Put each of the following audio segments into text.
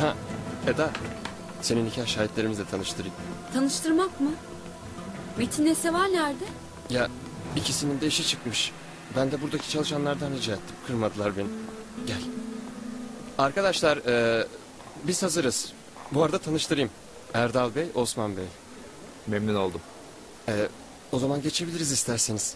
Ha Eda senin nikah şahitlerimizle tanıştırayım. Tanıştırmak mı? Metin'le Seval nerede? Ya ikisinin de işi çıkmış. Ben de buradaki çalışanlardan rica ettim. Kırmadılar beni. Gel. Arkadaşlar e, biz hazırız. Bu arada tanıştırayım. Erdal Bey, Osman Bey. Memnun oldum. E, o zaman geçebiliriz isterseniz.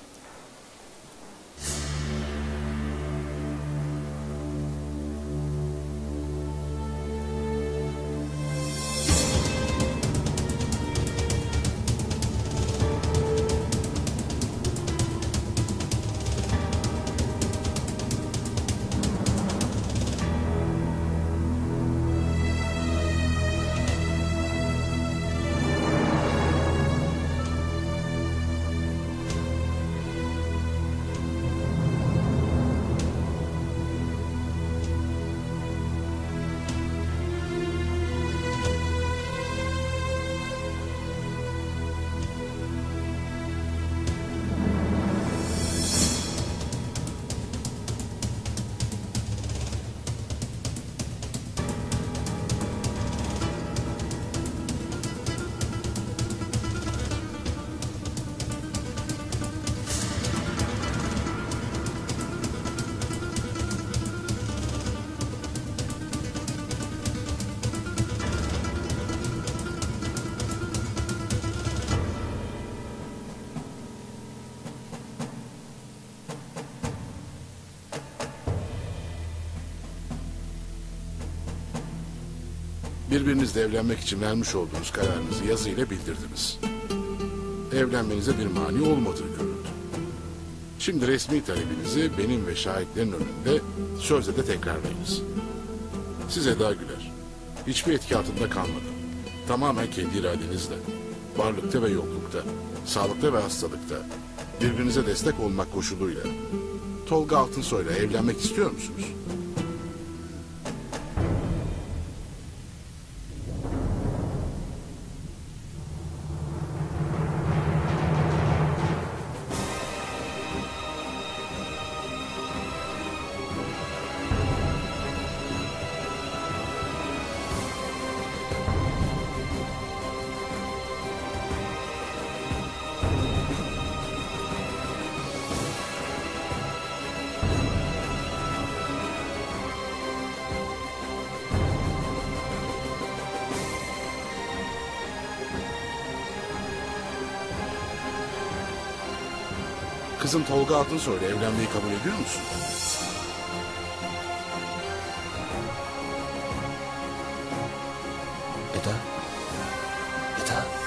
Birbirinizle evlenmek için vermiş olduğunuz kararınızı yazıyla bildirdiniz. Evlenmenize bir mani olmadığı görüldü. Şimdi resmi talebinizi benim ve şahitlerin önünde sözle de tekrarlayınız. Siz Eda Güler, hiçbir etki altında kalmadan, tamamen kendi iradenizle, varlıkta ve yoklukta, sağlıkta ve hastalıkta, birbirinize destek olmak koşuluyla, Tolga Altınsoy'la evlenmek istiyor musunuz? Kızım Tolga Altınsoy'la evlenmeyi kabul ediyor musun? Eda? Eda?